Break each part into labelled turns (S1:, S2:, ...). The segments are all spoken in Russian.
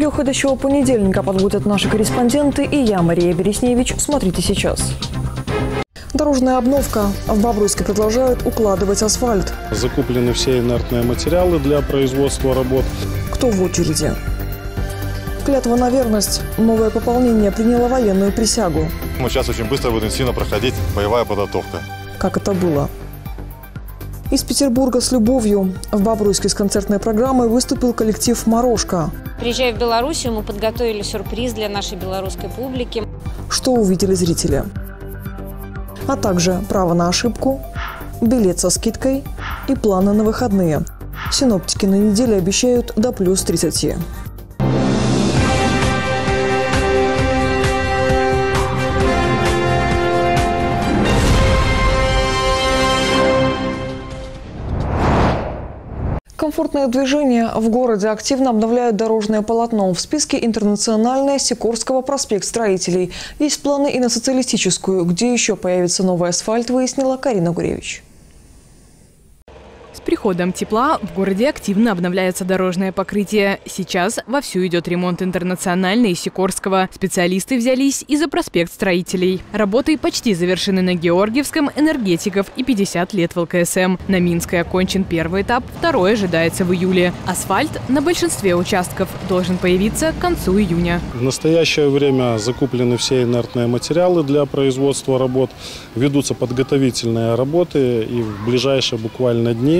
S1: Итоги уходящего понедельника подводят наши корреспонденты и я, Мария Бересневич. Смотрите сейчас. Дорожная обновка. В Бобруйске продолжают укладывать асфальт.
S2: Закуплены все инертные материалы для производства работ.
S1: Кто в очереди? Клятва на верность. Новое пополнение приняло военную присягу.
S3: Мы сейчас очень быстро будет интенсивно проходить боевая подготовка.
S1: Как это было? Из Петербурга с любовью. В Бобруйске с концертной программой выступил коллектив «Морошка».
S4: Приезжая в Белоруссию, мы подготовили сюрприз для нашей белорусской публики.
S1: Что увидели зрители? А также право на ошибку, билет со скидкой и планы на выходные. Синоптики на неделе обещают до плюс 30. Комфортное движение. В городе активно обновляют дорожное полотно. В списке интернациональное Сикорского проспект строителей. Есть планы и на социалистическую. Где еще появится новый асфальт, выяснила Карина Гуревич.
S5: С приходом тепла в городе активно обновляется дорожное покрытие. Сейчас вовсю идет ремонт интернациональной и Сикорского. Специалисты взялись и за проспект строителей. Работы почти завершены на Георгиевском, энергетиков и 50 лет в ЛКСМ. На Минской окончен первый этап, второй ожидается в июле. Асфальт на большинстве участков должен появиться к концу июня.
S2: В настоящее время закуплены все инертные материалы для производства работ. Ведутся подготовительные работы и в ближайшие буквально дни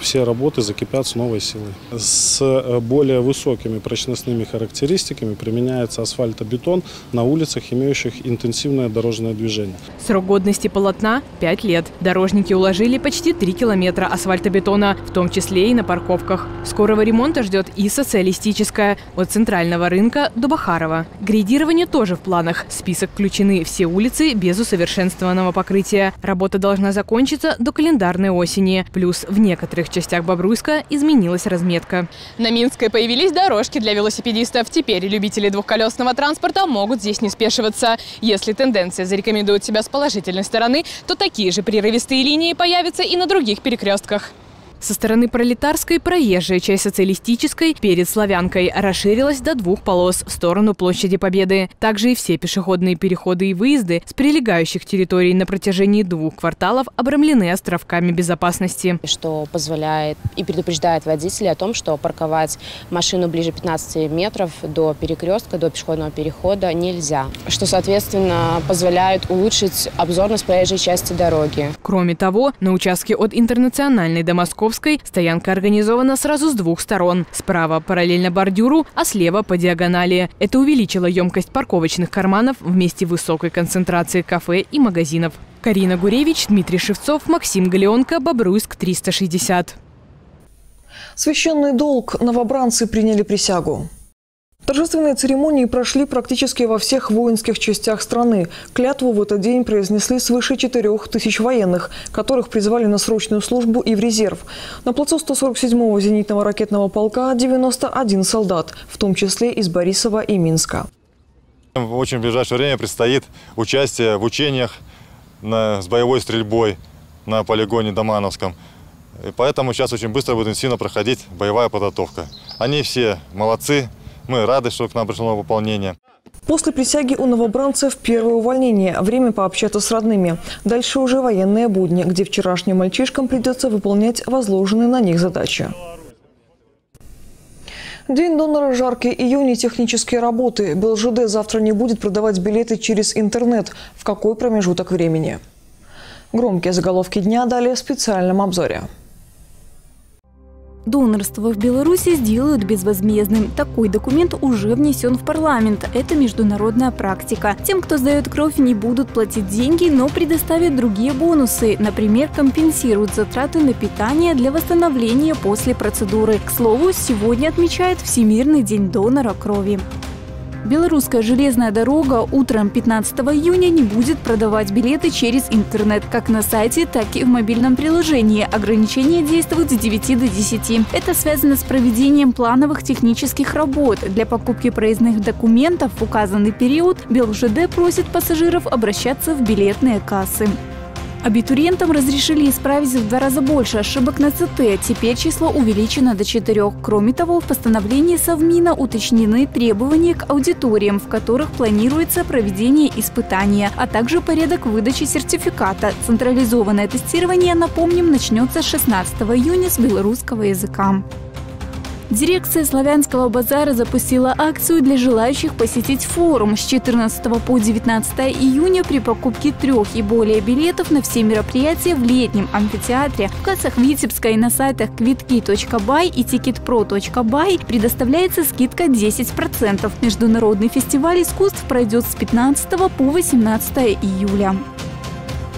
S2: все работы закипят с новой силой. С э, более высокими прочностными характеристиками применяется асфальтобетон на улицах, имеющих интенсивное дорожное движение.
S5: Срок годности полотна – 5 лет. Дорожники уложили почти 3 километра асфальтобетона, в том числе и на парковках. Скорого ремонта ждет и социалистическая – от центрального рынка до Бахарова. Грейдирование тоже в планах. В список включены все улицы без усовершенствованного покрытия. Работа должна закончиться до календарной осени. Плюс в некоторых частях Бобруйска изменилась разметка.
S6: На Минской появились дорожки для велосипедистов. Теперь любители двухколесного транспорта могут здесь не спешиваться. Если тенденция зарекомендует себя с положительной стороны, то такие же прерывистые линии появятся и на других перекрестках.
S5: Со стороны Пролетарской проезжая часть социалистической перед Славянкой расширилась до двух полос в сторону площади Победы. Также и все пешеходные переходы и выезды с прилегающих территорий на протяжении двух кварталов обрамлены островками безопасности.
S7: Что позволяет и предупреждает водителей о том, что парковать машину ближе 15 метров до перекрестка, до пешеходного перехода нельзя. Что, соответственно, позволяет улучшить обзорность проезжей части дороги.
S5: Кроме того, на участке от интернациональной до Московской стоянка организована сразу с двух сторон. Справа параллельно бордюру, а слева по диагонали. Это увеличило емкость парковочных карманов в месте высокой концентрации кафе и магазинов. Карина Гуревич, Дмитрий Шевцов, Максим Галеонко, Бобруйск, 360.
S1: Священный долг. Новобранцы приняли присягу. Торжественные церемонии прошли практически во всех воинских частях страны. Клятву в этот день произнесли свыше 4 тысяч военных, которых призвали на срочную службу и в резерв. На плацу 147-го зенитного ракетного полка 91 солдат, в том числе из Борисова и Минска.
S3: В очень ближайшее время предстоит участие в учениях на, с боевой стрельбой на полигоне Домановском. И поэтому сейчас очень быстро будет интенсивно проходить боевая подготовка. Они все молодцы, мы рады, что к нам пришло пополнение.
S1: После присяги у новобранцев первое увольнение. Время пообщаться с родными. Дальше уже военные будни, где вчерашним мальчишкам придется выполнять возложенные на них задачи. День донора жаркий июнь и технические работы. БЛЖД завтра не будет продавать билеты через интернет. В какой промежуток времени? Громкие заголовки дня далее в специальном обзоре.
S8: Донорство в Беларуси сделают безвозмездным. Такой документ уже внесен в парламент. Это международная практика. Тем, кто сдает кровь, не будут платить деньги, но предоставят другие бонусы. Например, компенсируют затраты на питание для восстановления после процедуры. К слову, сегодня отмечает Всемирный день донора крови. Белорусская железная дорога утром 15 июня не будет продавать билеты через интернет, как на сайте, так и в мобильном приложении. Ограничения действуют с 9 до 10. Это связано с проведением плановых технических работ. Для покупки проездных документов в указанный период БелЖД просит пассажиров обращаться в билетные кассы. Абитуриентам разрешили исправить в два раза больше ошибок на ЦТ. Теперь число увеличено до четырех. Кроме того, в постановлении Совмина уточнены требования к аудиториям, в которых планируется проведение испытания, а также порядок выдачи сертификата. Централизованное тестирование, напомним, начнется с 16 июня с белорусского языка. Дирекция Славянского базара запустила акцию для желающих посетить форум с 14 по 19 июня при покупке трех и более билетов на все мероприятия в летнем амфитеатре. В кассах Витебска и на сайтах квитки.бай и ticketpro.by предоставляется скидка 10%. Международный фестиваль искусств пройдет с 15 по 18 июля.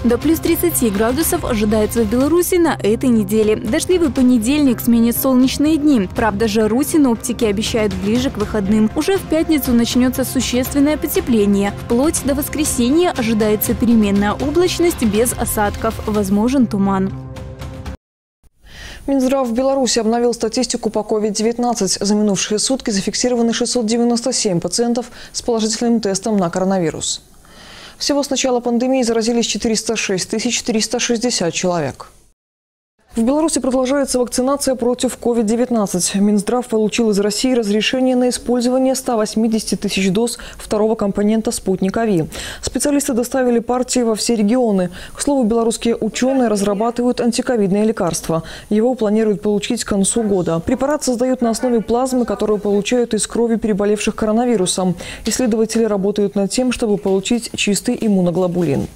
S8: До плюс 30 градусов ожидается в Беларуси на этой неделе. Дождливый понедельник сменит солнечные дни. Правда, жару синоптики обещают ближе к выходным. Уже в пятницу начнется существенное потепление. Вплоть до воскресенья ожидается переменная облачность без осадков. Возможен туман.
S1: Минздрав Беларуси обновил статистику по COVID-19. За минувшие сутки зафиксированы 697 пациентов с положительным тестом на коронавирус. Всего с начала пандемии заразились 406 360 человек. В Беларуси продолжается вакцинация против COVID-19. Минздрав получил из России разрешение на использование 180 тысяч доз второго компонента «Спутника Ви». Специалисты доставили партии во все регионы. К слову, белорусские ученые разрабатывают антиковидные лекарства. Его планируют получить к концу года. Препарат создают на основе плазмы, которую получают из крови переболевших коронавирусом. Исследователи работают над тем, чтобы получить чистый иммуноглобулин.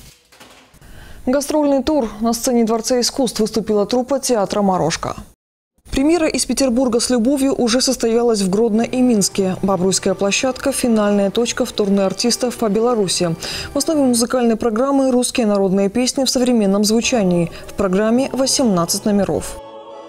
S1: Гастрольный тур. На сцене Дворца искусств выступила труппа театра «Морошка». Премьера из Петербурга с любовью уже состоялась в Гродно и Минске. Бобруйская площадка – финальная точка в турне артистов по Беларуси. В основе музыкальной программы – русские народные песни в современном звучании. В программе 18 номеров.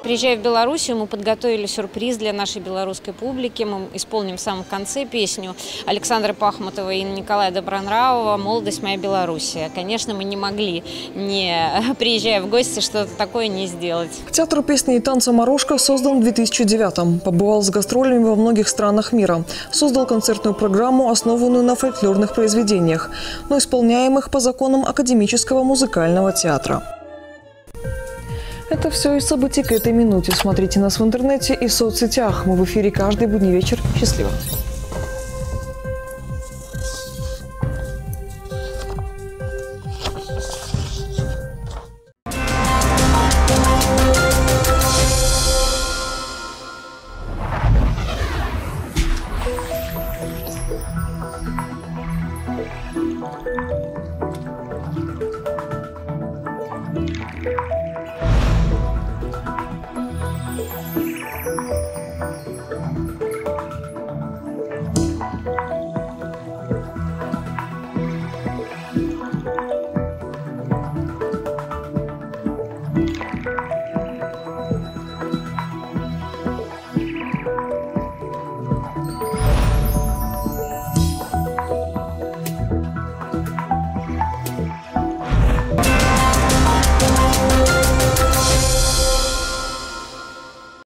S4: Приезжая в Белоруссию, мы подготовили сюрприз для нашей белорусской публики. Мы исполним в самом конце песню Александра Пахмутова и Николая Добронравова «Молодость моя Белоруссия». Конечно, мы не могли, не приезжая в гости, что-то такое не сделать.
S1: Театр песни и танца «Морошка» создан в 2009-м. Побывал с гастролями во многих странах мира. Создал концертную программу, основанную на фольклорных произведениях, но исполняемых по законам Академического музыкального театра. Это все из событий к этой минуте. Смотрите нас в интернете и в соцсетях. Мы в эфире каждый будний вечер. Счастливо! Thank you.